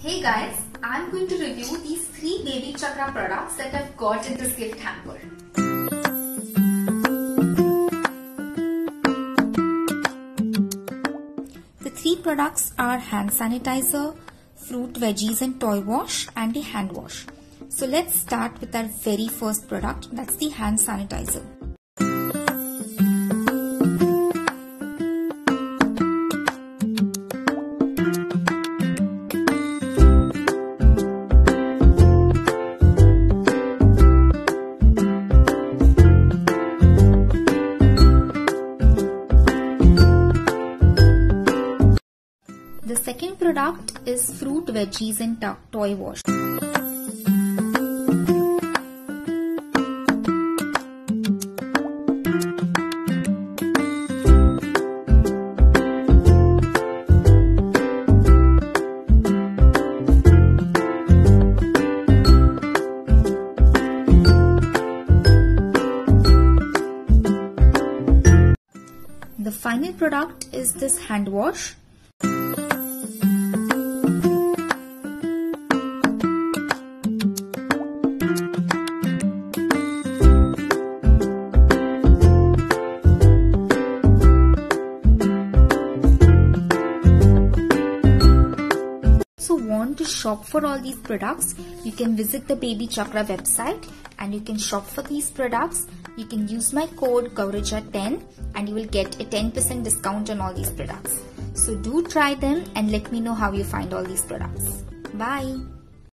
Hey guys, I'm going to review these three Baby Chakra products that I've got in this gift hamper. The three products are hand sanitizer, fruit, veggies and toy wash and the hand wash. So let's start with our very first product that's the hand sanitizer. The second product is fruit, veggies and toy wash. The final product is this hand wash. Want to shop for all these products, you can visit the Baby Chakra website and you can shop for these products. You can use my code Gaurija10 and you will get a 10% discount on all these products. So do try them and let me know how you find all these products. Bye.